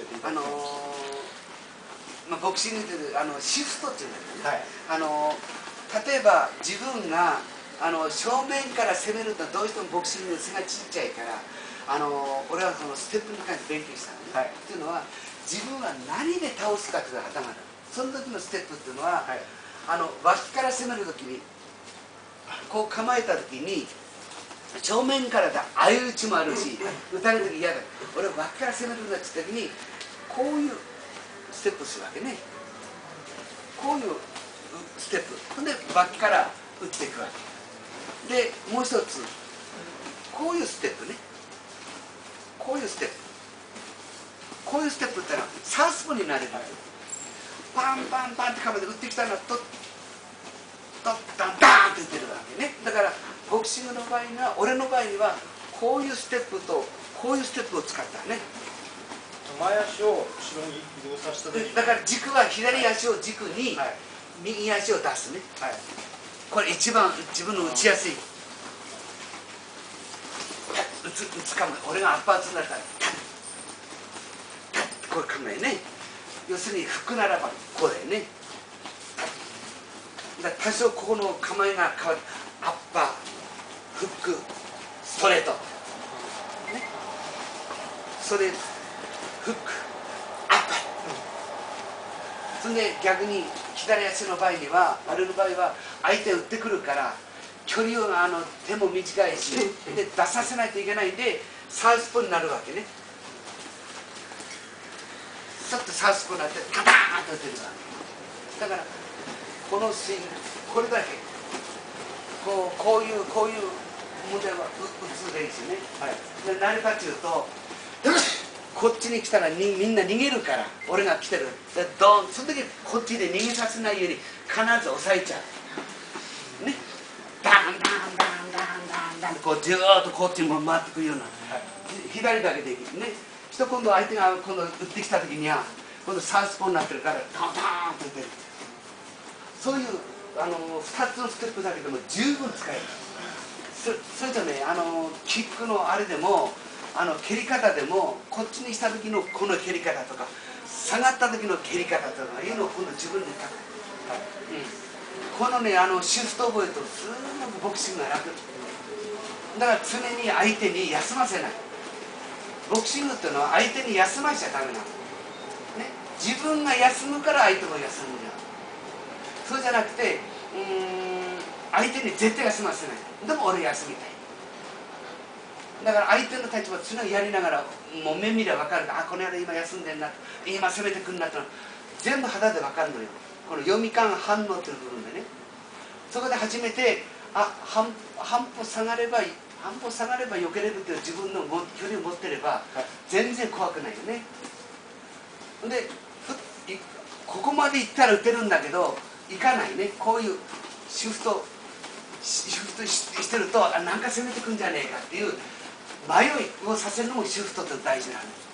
えていただきあのますーまあ、ボクシングであのシフトっていうんだよね、はい。あの例えば自分があの正面から攻めるとどうしてもボクシングの背がちっちゃいからあの俺はそのステップに関して勉強したのね、はい。っていうのは自分は何で倒すかっていうのが頭だその時のステップっていうのは、はい。あの脇から攻める時にこう構えた時に正面からだ相打ちもあるし打たれる時嫌だ。俺は脇から攻めるんだって言った時にこういうステップするわけね。こういうステップ。ほんで脇から打っていくわけ。でもう一つ。こういうステップね。こういうステップ。こういうステップってのはサウスポになれるわけパンパンパンって構えて打ってきたのはとっとっダンダンって打ってる。シングの場合には俺の場合にはこういうステップとこういうステップを使ったね。前足を後ろに移動させた時に。だから軸は左足を軸にはい。右足を出すね。はい。これ一番自分の打ちやすい。打つ打つ構え俺がアッパーツになったらタッタッってこういう構えね。要するにフックならばこうだよねだ多少ここの構えが変わる。アッパーフックストレート。ね。ストレートフックアッパーそれで逆に左足の場合にはあれの場合は相手打ってくるから距離をあの手も短いしで出させないといけないんでサウスポーになるわけね。ちょっとサウスポーになってタターンと打てるわけだからこのスイングこれだけこうこういうこういう問題はう打つ練習ね。はい。で何かっていうとこっちに来たらにみんな逃げるから俺が来てる。でドン。その時こっちで逃げさせないように必ず押さえちゃう。ね。ダンダンダンダンダンダン。こうずーっとこっちにも回ってくるような。ひ左だけでいい。ね。人今度相手が今度打ってきた時には今度サウスポーになってるからダンダンと打てる。そういうあの2つのステップだけでも十分使える。そそれとねあのキックのあれでもあの蹴り方でもこっちにした時のこの蹴り方とか下がった時の蹴り方とかいうのを今度自分で書く、うん、このねあのシフト覚えるとすごくボクシングが楽。だから常に相手に休ませない。ボクシングっていうのは相手に休ませちゃダメなの、ね、自分が休むから相手も休むんだ。よそうじゃなくてうーん相手に絶対休ませない。でも俺休みたい。だから相手の立場常にやりながらもう目見れば分かる。あこの野郎今休んでんな。今攻めてくんなっての全部肌で分かるのよ。この読み感反応っていう部分でね。そこで初めてあ半半歩下がればいい半歩下がれば避けれるっていう自分のも距離を持ってればはい。全然怖くないよね。でここまで行ったら打てるんだけど行かないね。こういうシフトシフトしてるとあなんか攻めてくんじゃねえかっていう迷いをさせるのもシフトって大事なんです。